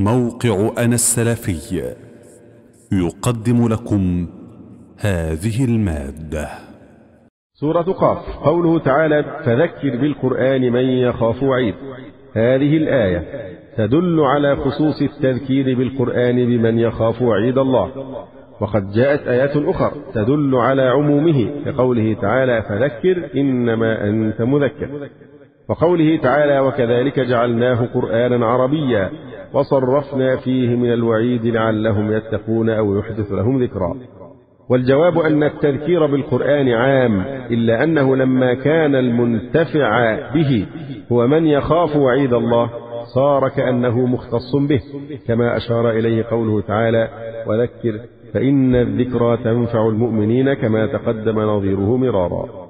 موقع أنا السلفي. يقدم لكم هذه المادة. سورة قاف. قوله تعالى فذكر بالقرآن من يخاف وعيد. هذه الآية تدل على خصوص التذكير بالقرآن بمن يخاف وعيد الله. وقد جاءت آيات أخرى تدل على عمومه كقوله تعالى فذكر إنما أنت مذكر. وقوله تعالى وكذلك جعلناه قرآنا عربيا. وصرفنا فيه من الوعيد لعلهم يتقون أو يحدث لهم ذكرا. والجواب أن التذكير بالقرآن عام إلا أنه لما كان المنتفع به هو من يخاف وعيد الله صار كأنه مختص به كما أشار إليه قوله تعالى وذكر فإن الذكرى تنفع المؤمنين كما تقدم نظيره مرارا.